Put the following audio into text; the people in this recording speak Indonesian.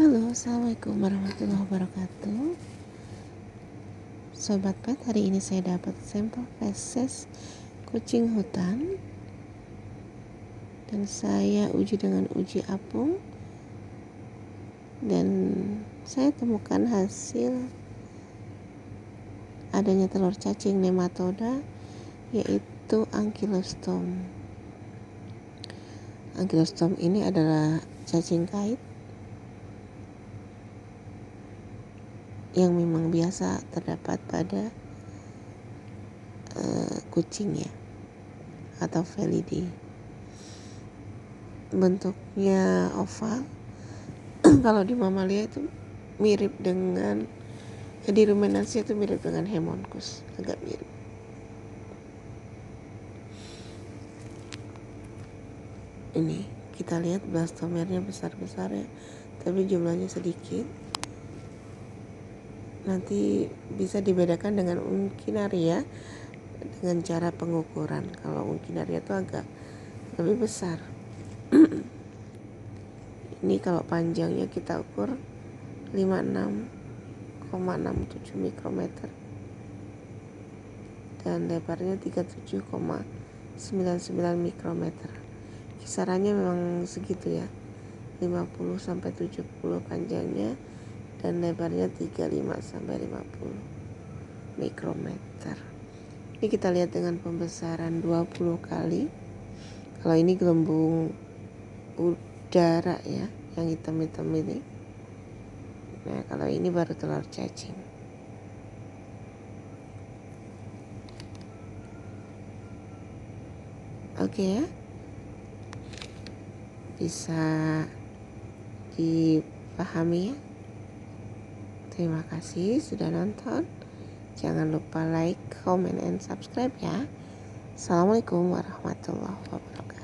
Halo, Assalamualaikum warahmatullahi wabarakatuh. Sobat Pet, hari ini saya dapat sampel feses kucing hutan. Dan saya uji dengan uji apung. Dan saya temukan hasil adanya telur cacing nematoda yaitu ankylostom ankylostom ini adalah cacing kait yang memang biasa terdapat pada uh, kucing ya atau Felidae bentuknya oval. Kalau di mamalia itu mirip dengan di ruminansia itu mirip dengan hemonkus agak mirip. Ini kita lihat blastomernya besar-besar ya tapi jumlahnya sedikit nanti bisa dibedakan dengan unkinaria dengan cara pengukuran. Kalau unkinaria itu agak lebih besar. Ini kalau panjangnya kita ukur 56,67 mikrometer. Dan lebarnya 37,99 mikrometer. Kisarannya memang segitu ya. 50 sampai 70 panjangnya dan lebarnya 35 sampai 50 mikrometer. Ini kita lihat dengan pembesaran 20 kali. Kalau ini gelembung udara ya, yang hitam-hitam ini. Nah, kalau ini baru telur cacing. Oke ya. Bisa dipahami ya. Terima kasih sudah nonton. Jangan lupa like, comment, and subscribe ya. Assalamualaikum warahmatullahi wabarakatuh.